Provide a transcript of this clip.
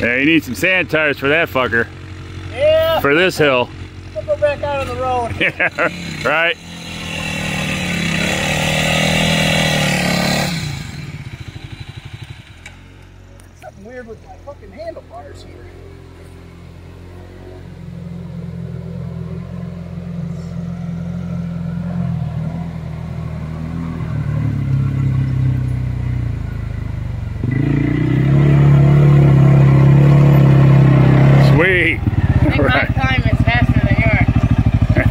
Yeah, you need some sand tires for that fucker. Yeah. For this hill. We'll go back out on the road. Yeah, right. Something weird with my fucking handlebars here.